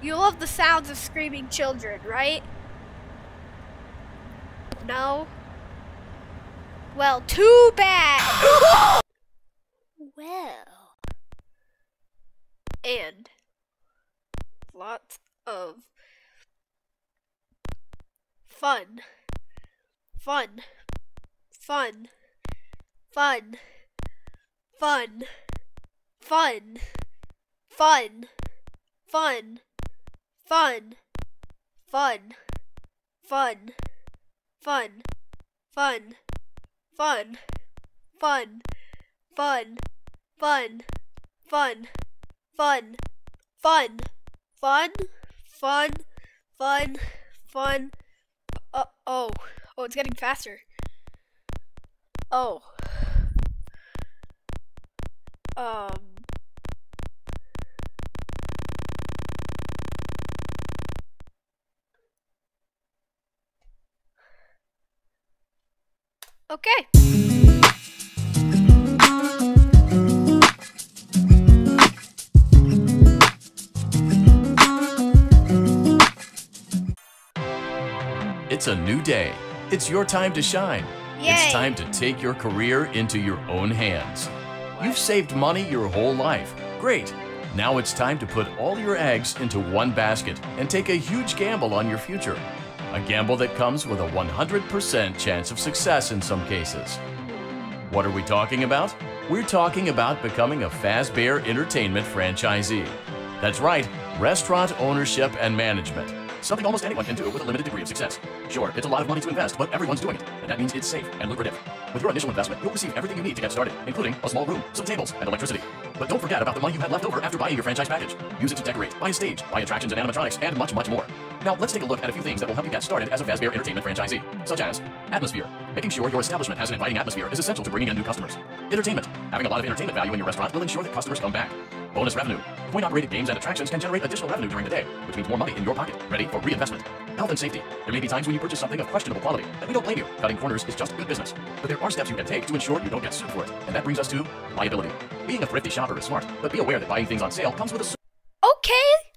You love the sounds of screaming children, right? No? Well, too bad! well. And lots of fun. Fun. Fun. Fun. Fun. Fun. Fun. Fun. Fun. Fun. Fun. Fun. Fun. Fun. Fun. Fun. Fun. Fun. Fun. Fun. Fun. Fun. Fun. Fun. Uh, oh. Oh, it's getting faster. Oh. Um. Okay. It's a new day. It's your time to shine. Yay. It's time to take your career into your own hands. You've saved money your whole life. Great. Now it's time to put all your eggs into one basket and take a huge gamble on your future. A gamble that comes with a 100% chance of success in some cases. What are we talking about? We're talking about becoming a Fazbear Entertainment franchisee. That's right, restaurant ownership and management. Something almost anyone can do with a limited degree of success. Sure, it's a lot of money to invest, but everyone's doing it, and that means it's safe and lucrative. With your initial investment, you'll receive everything you need to get started, including a small room, some tables, and electricity. But don't forget about the money you had left over after buying your franchise package. Use it to decorate, buy a stage, buy attractions and animatronics, and much, much more. Now, let's take a look at a few things that will help you get started as a Fazbear Entertainment franchisee, such as atmosphere. Making sure your establishment has an inviting atmosphere is essential to bringing in new customers. Entertainment. Having a lot of entertainment value in your restaurant will ensure that customers come back. Bonus revenue. Point-operated games and attractions can generate additional revenue during the day, which means more money in your pocket, ready for reinvestment. Health and safety. There may be times when you purchase something of questionable quality, and we don't blame you. Cutting corners is just good business. But there are steps you can take to ensure you don't get sued for it, and that brings us to liability. Being a thrifty shopper is smart, but be aware that buying things on sale comes with a Okay.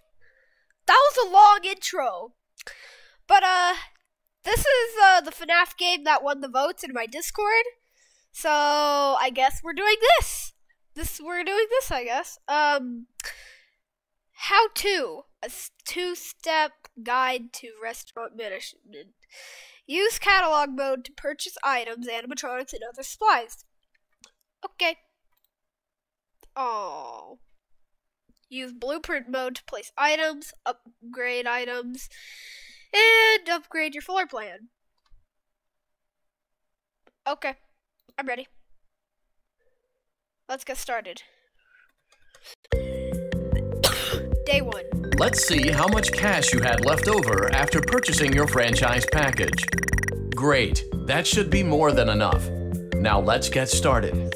A long intro. But uh this is uh the FNAF game that won the votes in my Discord. So I guess we're doing this. This we're doing this, I guess. Um how to a two-step guide to restaurant management. Use catalog mode to purchase items, animatronics, and other supplies. Okay. Oh. Use blueprint mode to place items, upgrade items, and upgrade your floor plan. Okay, I'm ready. Let's get started. Day one. Let's see how much cash you had left over after purchasing your franchise package. Great, that should be more than enough. Now let's get started.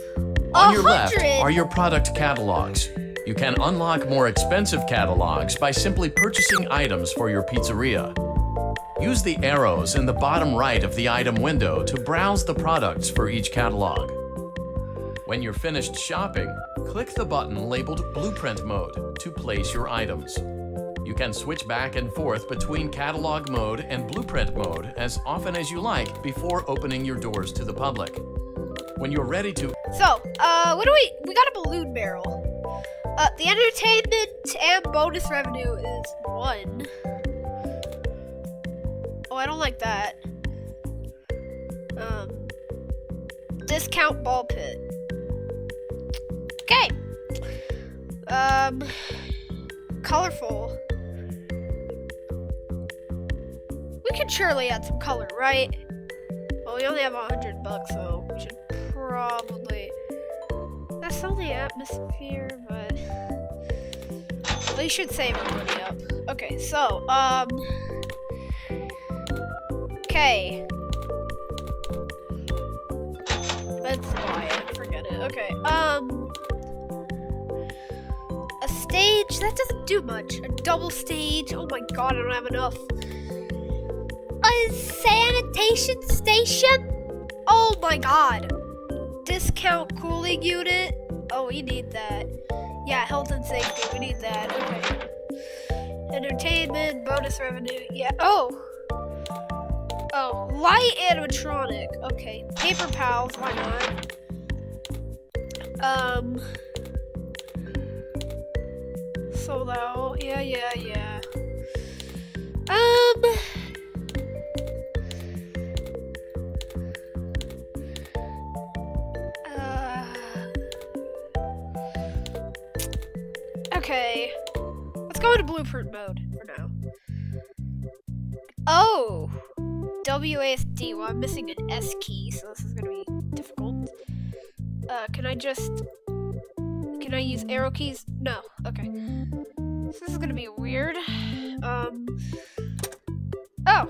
On your left are your product catalogs. You can unlock more expensive catalogs by simply purchasing items for your pizzeria. Use the arrows in the bottom right of the item window to browse the products for each catalog. When you're finished shopping, click the button labeled Blueprint Mode to place your items. You can switch back and forth between Catalog Mode and Blueprint Mode as often as you like before opening your doors to the public. When you're ready to So, uh, what do we? We got a balloon barrel. Uh, the entertainment and bonus revenue is one. Oh, I don't like that. Um, discount ball pit. Okay. Um, colorful. We can surely add some color, right? Well, we only have a hundred bucks, so we should probably. That's only atmosphere, we should save money up. Okay, so um. Okay. Let's buy it. Forget it. Okay. Um. A stage that doesn't do much. A double stage. Oh my god, I don't have enough. A sanitation station. Oh my god. Discount cooling unit. Oh, we need that. Yeah, health and safety. We need that. Okay. Entertainment, bonus revenue. Yeah. Oh. Oh, light animatronic. Okay. Paper pals. Why not? Um. Solo. Yeah, yeah, yeah. Um. Go into blueprint mode for now. Oh! WASD. Well, I'm missing an S key, so this is gonna be difficult. Uh, can I just. Can I use arrow keys? No. Okay. This is gonna be weird. Um. Oh!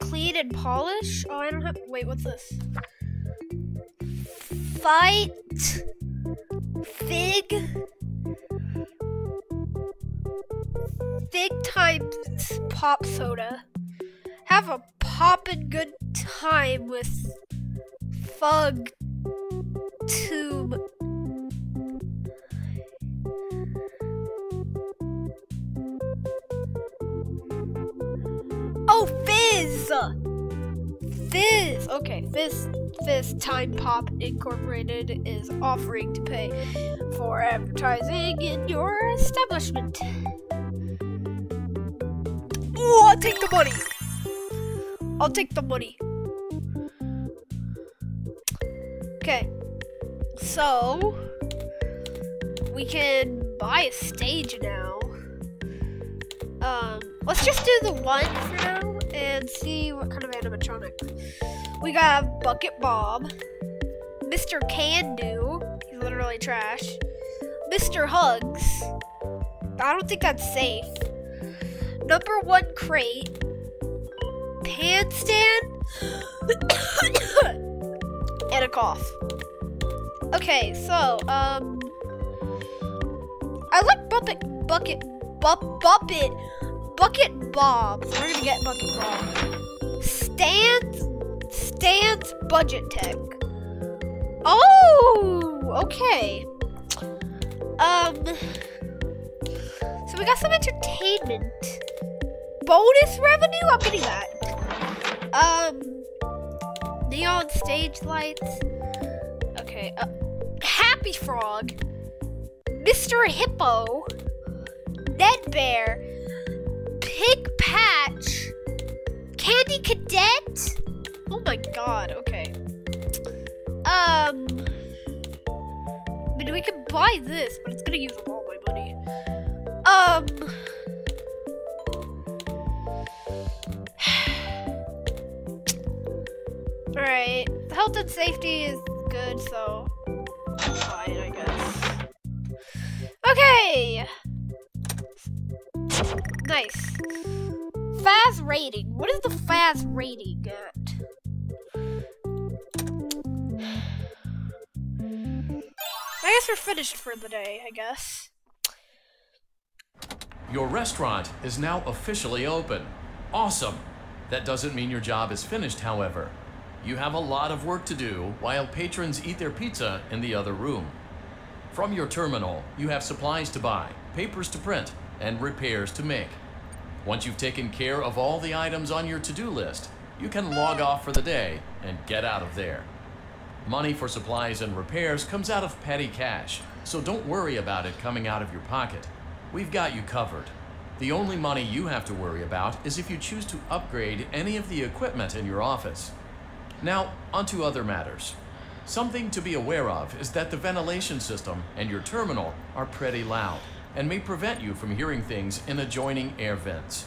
Clean and polish? Oh, I don't have. Wait, what's this? Fight. Fig. Fig times pop soda. Have a poppin' good time with Fug Tube. Oh, Fizz! Fizz! Okay, Fizz, Fizz Time Pop Incorporated is offering to pay for advertising in your establishment. I'll take the money! I'll take the money. Okay, so we can buy a stage now. Um, let's just do the one for now and see what kind of animatronic. We got Bucket Bob, Mr. Can Do, he's literally trash, Mr. Hugs. I don't think that's safe. Number one crate, Pan Stan, and a cough. Okay, so um, I like bucket bucket bu- bucket bucket bob. We're gonna get bucket bob. Stands stands budget tech. Oh, okay. Um, so we got some entertainment bonus revenue. I'm getting that. Um, neon stage lights. Okay. Uh, Happy Frog, Mr. Hippo, Nedd Bear, Pig Patch, Candy Cadet. Oh my god, okay. Um, I mean, we can buy this, but it's gonna use all my money. Um, alright. Health and safety is good, so fine, I guess. Okay! Nice. Faz rating. What is the Faz rating at? I guess we're finished for the day, I guess. Your restaurant is now officially open. Awesome! That doesn't mean your job is finished, however. You have a lot of work to do while patrons eat their pizza in the other room. From your terminal, you have supplies to buy, papers to print, and repairs to make. Once you've taken care of all the items on your to-do list, you can log off for the day and get out of there. Money for supplies and repairs comes out of petty cash, so don't worry about it coming out of your pocket. We've got you covered. The only money you have to worry about is if you choose to upgrade any of the equipment in your office. Now, onto other matters. Something to be aware of is that the ventilation system and your terminal are pretty loud and may prevent you from hearing things in adjoining air vents.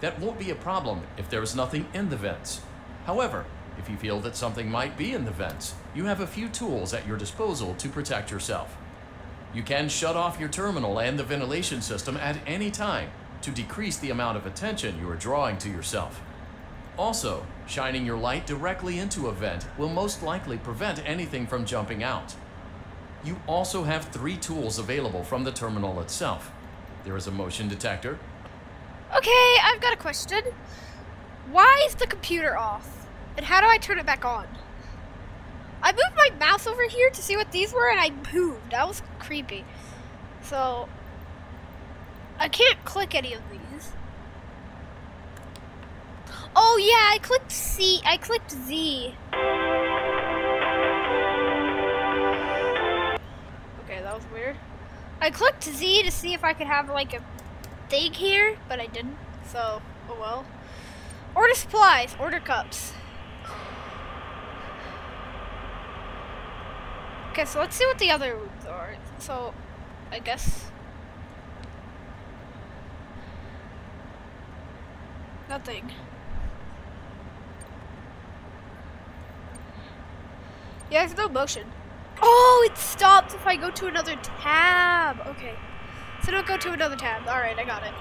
That won't be a problem if there is nothing in the vents. However, if you feel that something might be in the vents, you have a few tools at your disposal to protect yourself. You can shut off your terminal and the ventilation system at any time to decrease the amount of attention you are drawing to yourself. Also, shining your light directly into a vent will most likely prevent anything from jumping out. You also have three tools available from the terminal itself. There is a motion detector, Okay, I've got a question. Why is the computer off? And how do I turn it back on? I moved my mouse over here to see what these were and I moved. That was creepy. So, I can't click any of these. Oh yeah, I clicked C. I clicked Z. Okay, that was weird. I clicked Z to see if I could have like a thing here, but I didn't. So, oh well. Order supplies, order cups. Okay, so let's see what the other rooms are. So, I guess. Nothing. Yeah, there's no motion. Oh, it stops if I go to another tab. Okay. So don't go to another tab. Alright, I got it.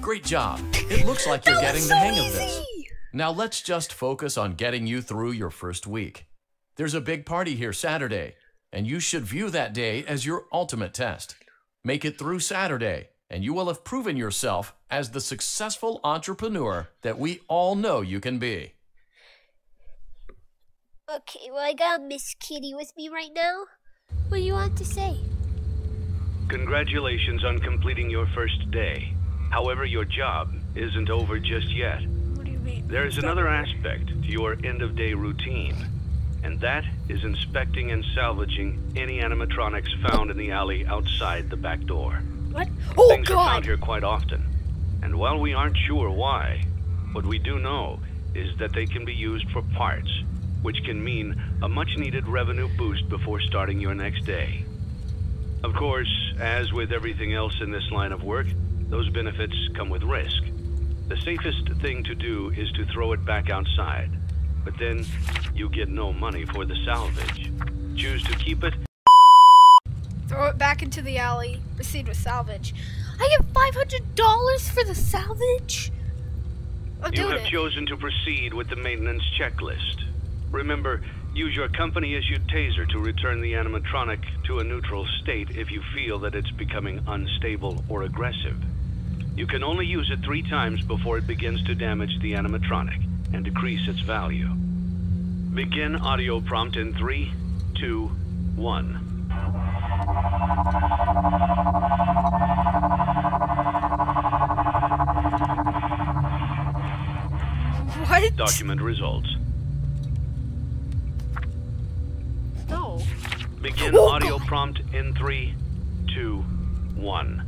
Great job. It looks like you're getting was the so hang of this. Now let's just focus on getting you through your first week. There's a big party here Saturday, and you should view that day as your ultimate test. Make it through Saturday, and you will have proven yourself as the successful entrepreneur that we all know you can be. Okay, well, I got Miss Kitty with me right now. What do you want to say? Congratulations on completing your first day. However, your job isn't over just yet. What do you mean? There is another aspect to your end of day routine, and that is inspecting and salvaging any animatronics found in the alley outside the back door. What? Oh, Things are found here quite often, and while we aren't sure why, what we do know is that they can be used for parts, which can mean a much needed revenue boost before starting your next day. Of course, as with everything else in this line of work, those benefits come with risk. The safest thing to do is to throw it back outside, but then you get no money for the salvage. Choose to keep it Throw it back into the alley. Proceed with salvage. I get five hundred dollars for the salvage. I'm You have it. chosen to proceed with the maintenance checklist. Remember, use your company issued taser to return the animatronic to a neutral state if you feel that it's becoming unstable or aggressive. You can only use it three times before it begins to damage the animatronic and decrease its value. Begin audio prompt in three, two, one. what? Document results. No. Begin Oh, audio God. prompt in three, two, one.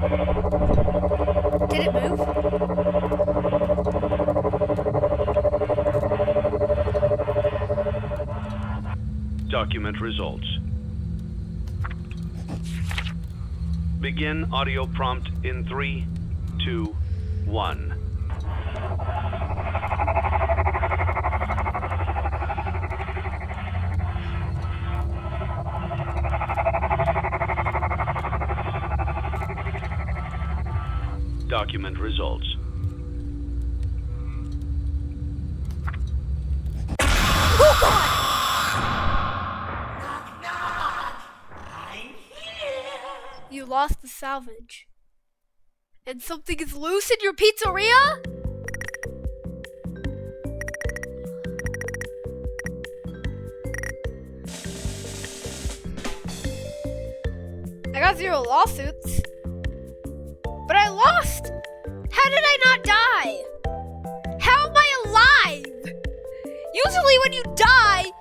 Did it move? Document results. Begin audio prompt in three, two, one. Document results. You lost the salvage. And something is loose in your pizzeria? I got zero lawsuits.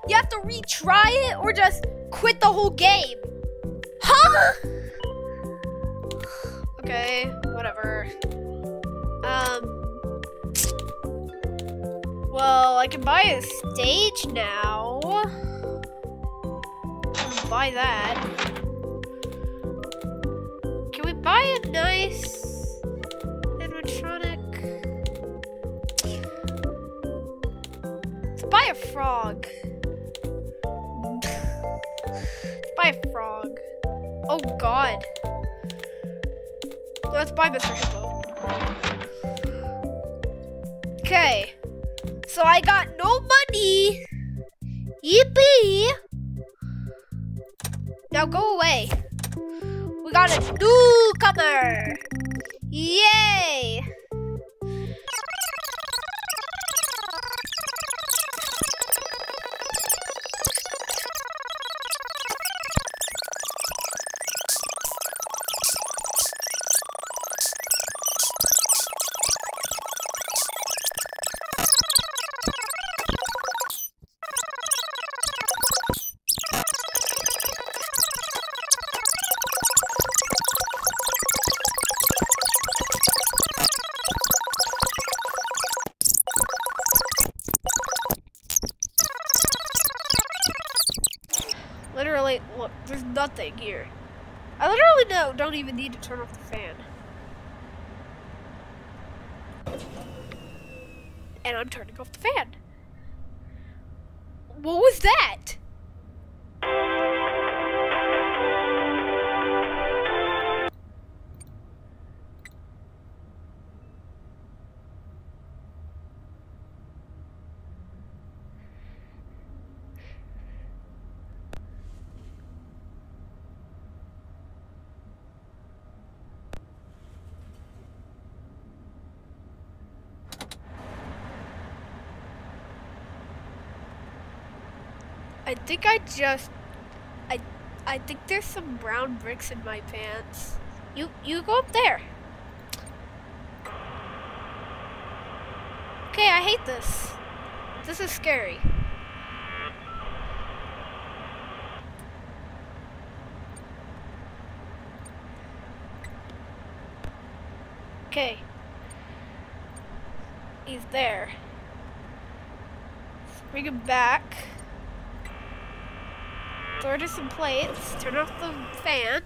You have to retry it or just quit the whole game. Huh? Okay, whatever. Um. Well, I can buy a stage now. Buy that. Can we buy a nice animatronic? Let's buy a frog. By a frog. Oh god. Let's buy Mr. Hippo. Okay. So I got no money. Yippee! Now go away. We got a newcomer. Yay! Nothing here. I literally no, don't even need to turn off the fan. And I'm turning off the fan. What was that? Think I just I I think there's some brown bricks in my pants. You you go up there. Okay, I hate this. This is scary. Okay. He's there. Let's bring him back. To some plates. Turn off the fan.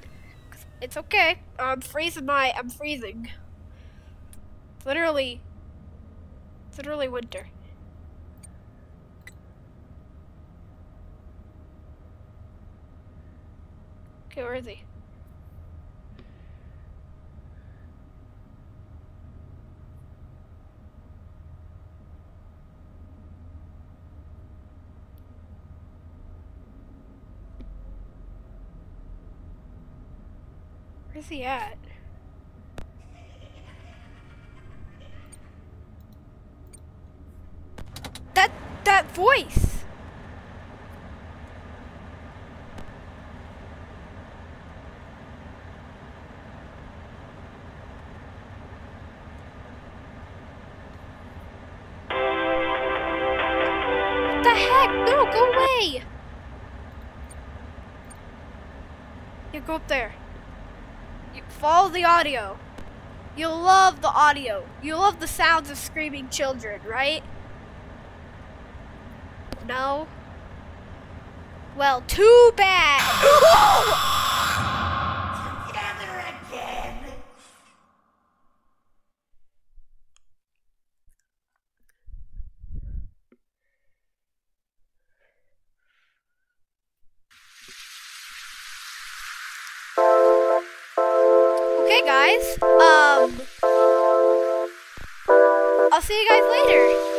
It's okay. I'm freezing my. I'm freezing. It's literally. It's literally winter. Okay, where is he? Where's he at? That that voice. The heck? No, go away. You go up there. Follow the audio. You'll love the audio. You love the sounds of screaming children, right? No? Well, too bad. guys. Um, I'll see you guys later.